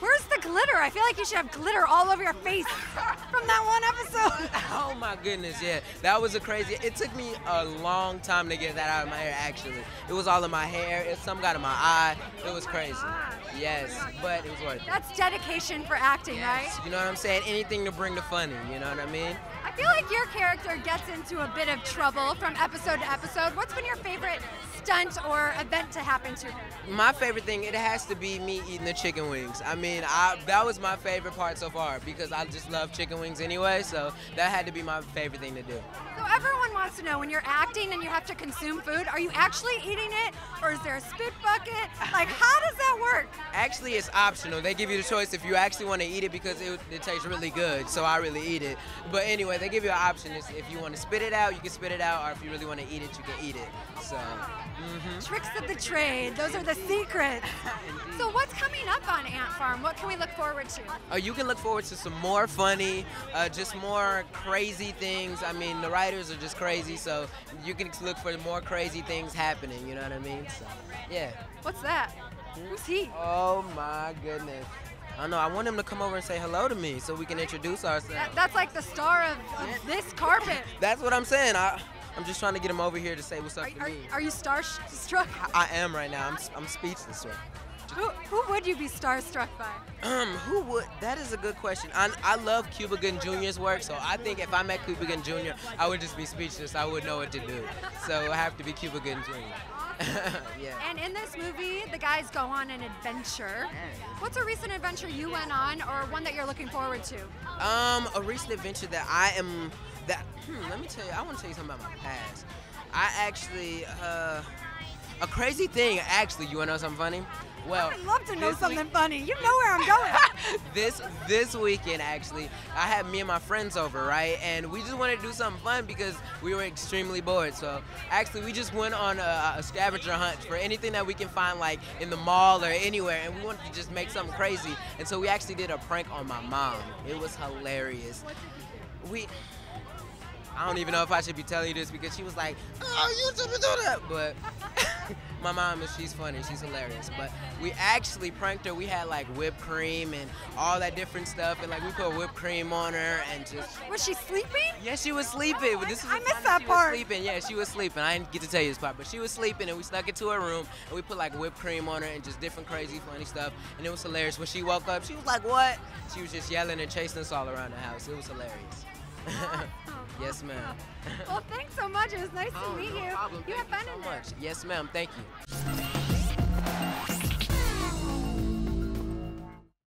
Where's the glitter? I feel like you should have glitter all over your face from that one episode. Oh my goodness, yeah. That was a crazy. It took me a long time to get that out of my hair actually. It was all in my hair, it, some got in my eye. It was crazy. Yes, but it was worth it. That's dedication for acting, right? You know what I'm saying? Anything to bring the funny, you know what I mean? I feel like your character gets into a bit of trouble from episode to episode. What's been your favorite stunt or event to happen to? My favorite thing, it has to be me eating the chicken wings. I mean, I, that was my favorite part so far because I just love chicken wings anyway, so that had to be my favorite thing to do. So everyone wants to know when you're acting and you have to consume food, are you actually eating it or is there a spit bucket? Like, how does that work? Actually, it's optional. They give you the choice if you actually want to eat it because it, it tastes really good, so I really eat it. But anyway, they give you an option. It's if you want to spit it out, you can spit it out, or if you really want to eat it, you can eat it. So. Mhm. Tricks of the trade, those are the secrets. So what's coming up on Ant Farm? What can we look forward to? Oh, you can look forward to some more funny, uh, just more crazy things. I mean, the writers are just crazy, so you can look for more crazy things happening. You know what I mean? So, yeah. What's that? Who's he? Oh my goodness. I don't know. I want him to come over and say hello to me so we can introduce ourselves. That, that's like the star of, of this carpet. That's what I'm saying. I, I'm just trying to get him over here to say what's up Are, to are, me. are you starstruck? I am right now. I'm, I'm speechless. Right? Who, who would you be starstruck by? Um, who would? That is a good question. I, I love Cuba Gooding Jr.'s work, so I think if I met Cuba Gooding Jr., I would just be speechless. I wouldn't know what to do. So I have to be Cuba Gooding Jr. yeah. And in this movie, the guys go on an adventure. What's a recent adventure you went on, or one that you're looking forward to? Um, a recent adventure that I am that. Hmm, let me tell you. I want to tell you something about my past. I actually, uh, a crazy thing. Actually, you want to know something funny? Well, I'd love to know something funny. You know where I'm going. this this weekend actually i had me and my friends over right and we just wanted to do something fun because we were extremely bored so actually we just went on a, a scavenger hunt for anything that we can find like in the mall or anywhere and we wanted to just make something crazy and so we actually did a prank on my mom it was hilarious we I don't even know if I should be telling you this because she was like, "Oh, you do that." But my mom is she's funny, she's hilarious. But we actually pranked her. We had like whipped cream and all that different stuff, and like we put whipped cream on her and just. Was she sleeping? Yeah, she was sleeping. Oh, but this is I the missed that she part. Was sleeping. Yeah, she was sleeping. I didn't get to tell you this part, but she was sleeping, and we snuck into her room, and we put like whipped cream on her and just different crazy, funny stuff, and it was hilarious. When she woke up, she was like, "What?" She was just yelling and chasing us all around the house. It was hilarious. yes, ma'am. Well, thanks so much. It was nice Oh, to meet no you. problem. You have Thank fun so in there. much. Yes, ma'am. Thank you.